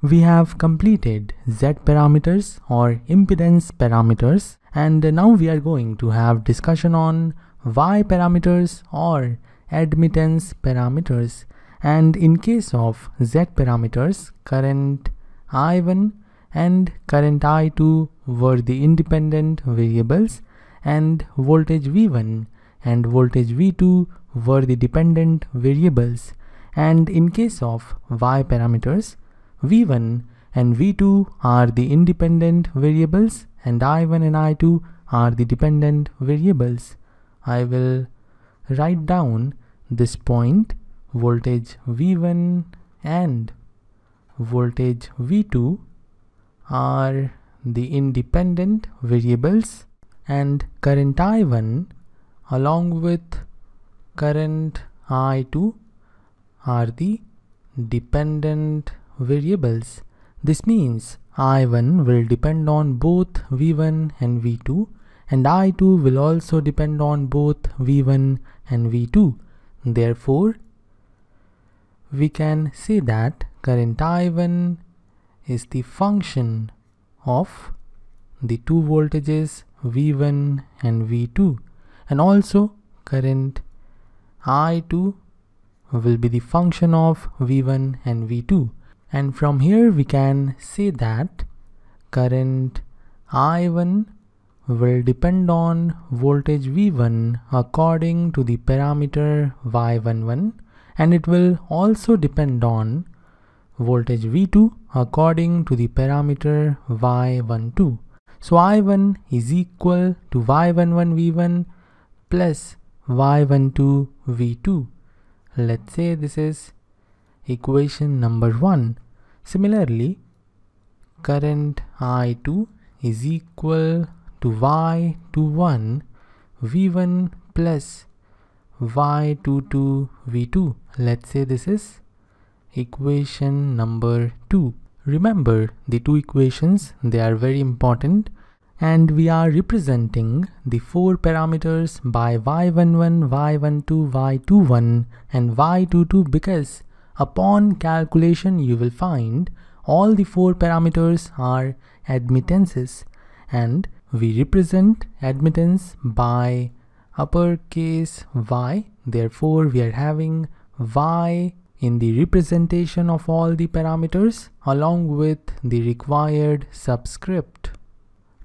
We have completed Z parameters or impedance parameters and now we are going to have discussion on Y parameters or admittance parameters. And in case of Z parameters current I1 and current I2 were the independent variables and voltage V1 and voltage V2 were the dependent variables. And in case of Y parameters V1 and V2 are the independent variables and I1 and I2 are the dependent variables. I will write down this point voltage V1 and voltage V2 are the independent variables and current I1 along with current I2 are the dependent variables. This means I1 will depend on both V1 and V2 and I2 will also depend on both V1 and V2. Therefore, we can say that current I1 is the function of the two voltages V1 and V2 and also current I2 will be the function of V1 and V2 and from here we can say that current I1 will depend on voltage V1 according to the parameter Y11 and it will also depend on voltage V2 according to the parameter Y12. So I1 is equal to Y11 V1 plus Y12 V2. Let's say this is equation number 1. Similarly, current I2 is equal to Y21 V1 plus Y22 V2. Let's say this is equation number 2. Remember the two equations, they are very important and we are representing the four parameters by y11, y12, y21 and y22 because upon calculation you will find all the four parameters are admittances and we represent admittance by uppercase y therefore we are having y in the representation of all the parameters along with the required subscript.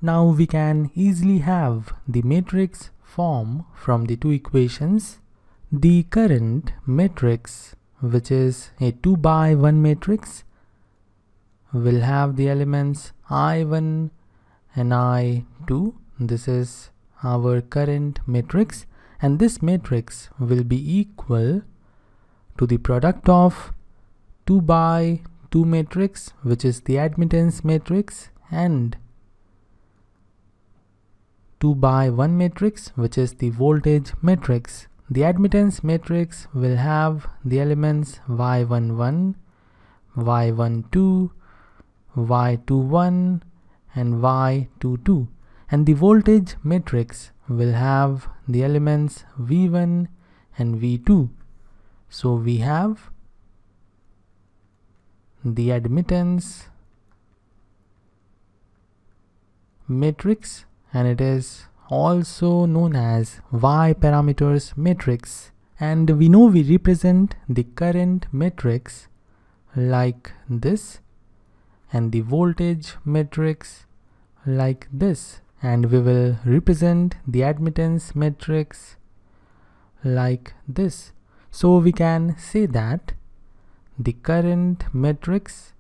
Now we can easily have the matrix form from the two equations. The current matrix which is a 2 by 1 matrix will have the elements I1 and I2. This is our current matrix and this matrix will be equal to the product of 2 by 2 matrix which is the admittance matrix and 2 by 1 matrix which is the voltage matrix. The admittance matrix will have the elements y11, y12, y21 and y22 and the voltage matrix will have the elements v1 and v2 so we have the admittance matrix and it is also known as Y parameters matrix. And we know we represent the current matrix like this and the voltage matrix like this. And we will represent the admittance matrix like this. So we can say that the current matrix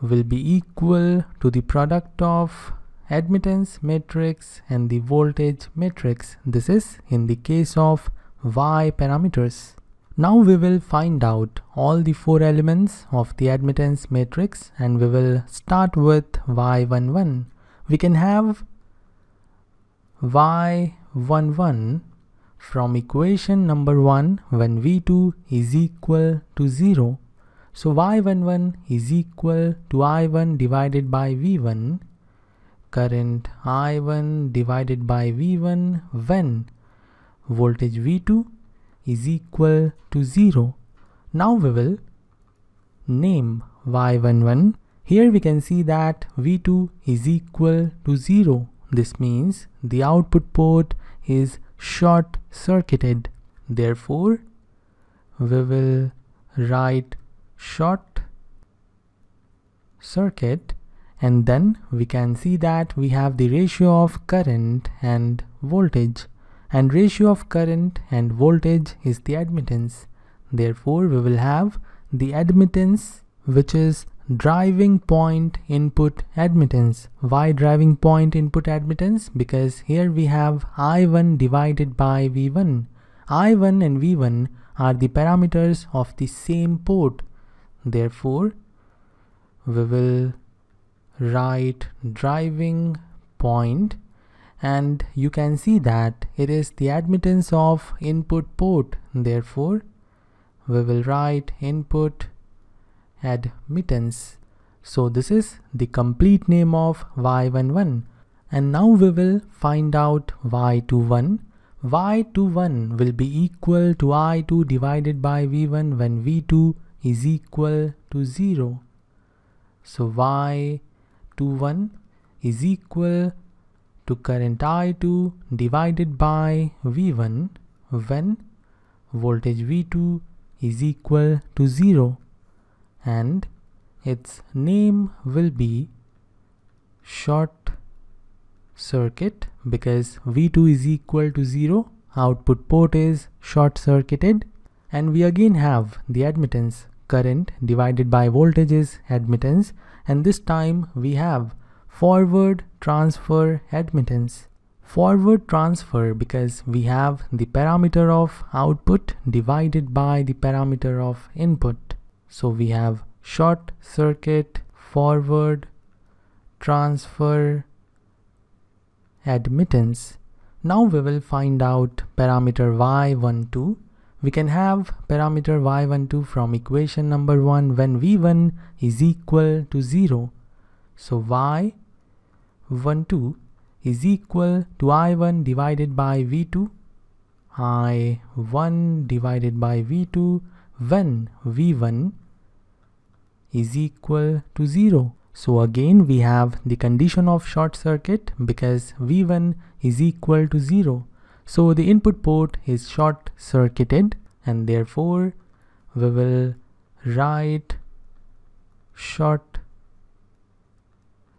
will be equal to the product of admittance matrix and the voltage matrix. This is in the case of Y parameters. Now we will find out all the four elements of the admittance matrix and we will start with Y11. We can have Y11 from equation number 1 when V2 is equal to 0. So Y11 is equal to I1 divided by V1 current I1 divided by V1 when voltage V2 is equal to 0. Now we will name Y11 Here we can see that V2 is equal to 0. This means the output port is short circuited. Therefore, we will write short circuit and then we can see that we have the ratio of current and voltage. And ratio of current and voltage is the admittance. Therefore we will have the admittance which is driving point input admittance. Why driving point input admittance? Because here we have i1 divided by v1 i1 and v1 are the parameters of the same port. Therefore we will write driving point. And you can see that it is the admittance of input port. Therefore we will write input admittance. So this is the complete name of y11 and now we will find out y21 y21 will be equal to i2 divided by v1 when v2 is equal to 0 so y 21 is equal to current I2 divided by V1 when voltage V2 is equal to 0 and its name will be short circuit because V2 is equal to 0 output port is short circuited. And we again have the admittance. Current divided by voltage is admittance and this time we have forward transfer admittance. Forward transfer because we have the parameter of output divided by the parameter of input. So we have short circuit forward transfer admittance. Now we will find out parameter y12 we can have parameter y12 from equation number 1 when v1 is equal to 0. So y12 is equal to i1 divided by v2 i1 divided by v2 when v1 is equal to 0. So again we have the condition of short circuit because v1 is equal to 0. So the input port is short circuited and therefore we will write short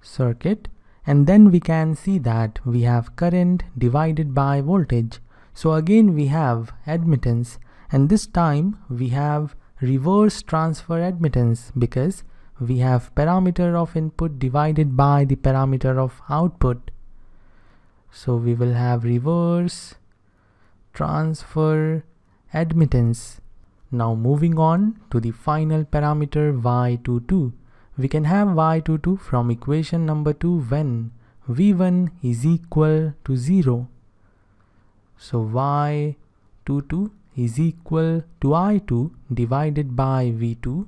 circuit and then we can see that we have current divided by voltage. So again we have admittance and this time we have reverse transfer admittance because we have parameter of input divided by the parameter of output. So we will have reverse transfer admittance. Now moving on to the final parameter y22. We can have y22 from equation number 2 when v1 is equal to 0. So y22 is equal to i2 divided by v2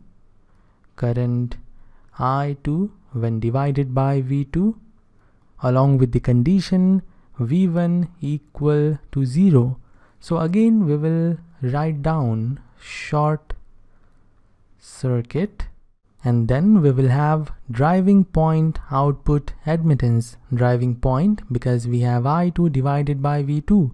current i2 when divided by v2 along with the condition v1 equal to 0 so again we will write down short circuit and then we will have driving point output admittance. Driving point because we have i2 divided by v2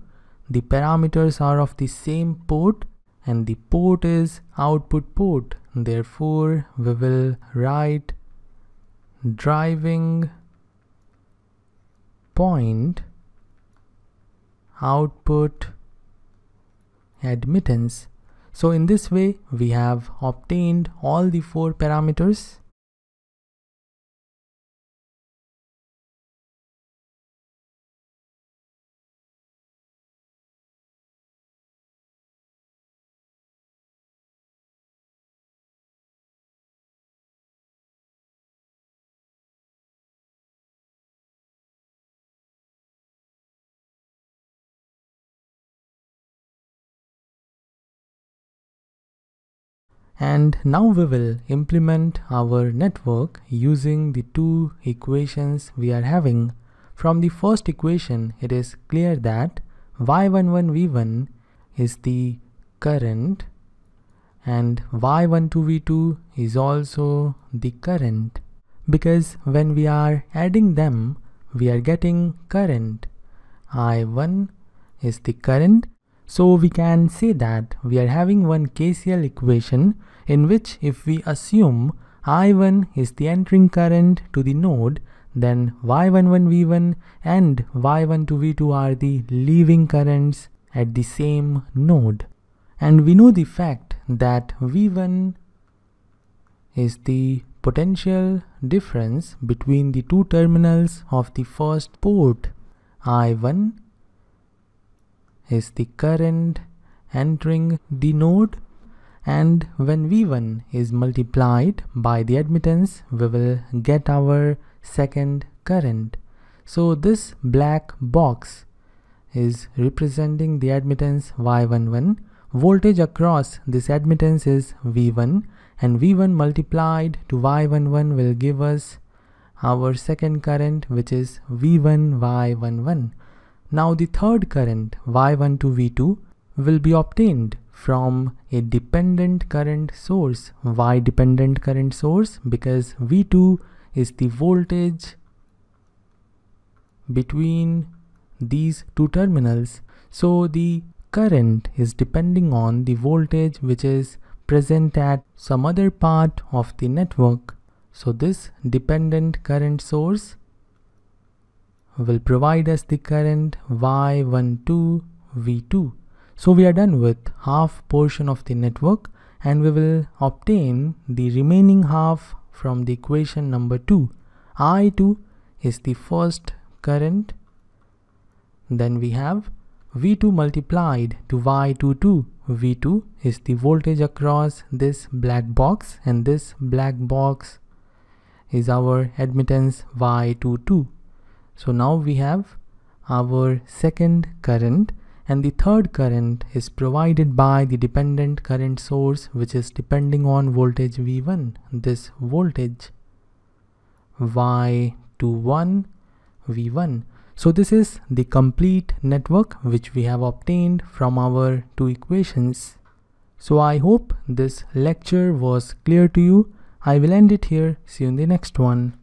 the parameters are of the same port and the port is output port. Therefore we will write driving point output admittance. So in this way, we have obtained all the four parameters and now we will implement our network using the two equations we are having. From the first equation it is clear that y11v1 is the current and y12v2 is also the current. because when we are adding them we are getting current I1 is the current so we can say that we are having one KCL equation in which if we assume I1 is the entering current to the node then Y11V1 and Y12V2 are the leaving currents at the same node. And we know the fact that V1 is the potential difference between the two terminals of the first port. I1 is the current entering the node and when V1 is multiplied by the admittance we will get our second current. So this black box is representing the admittance Y11. Voltage across this admittance is V1 and V1 multiplied to Y11 will give us our second current which is V1 Y11. Now the third current Y12 V2 will be obtained from a dependent current source. Why dependent current source? Because V2 is the voltage between these two terminals. So the current is depending on the voltage which is present at some other part of the network. So this dependent current source will provide us the current Y12 V2. So we are done with half portion of the network and we will obtain the remaining half from the equation number 2 I2 is the first current. Then we have V2 multiplied to Y22 V2 is the voltage across this black box and this black box is our admittance Y22 so now we have our second current and the third current is provided by the dependent current source which is depending on voltage V1 this voltage Y21 V1 so this is the complete network which we have obtained from our two equations. So I hope this lecture was clear to you. I will end it here. See you in the next one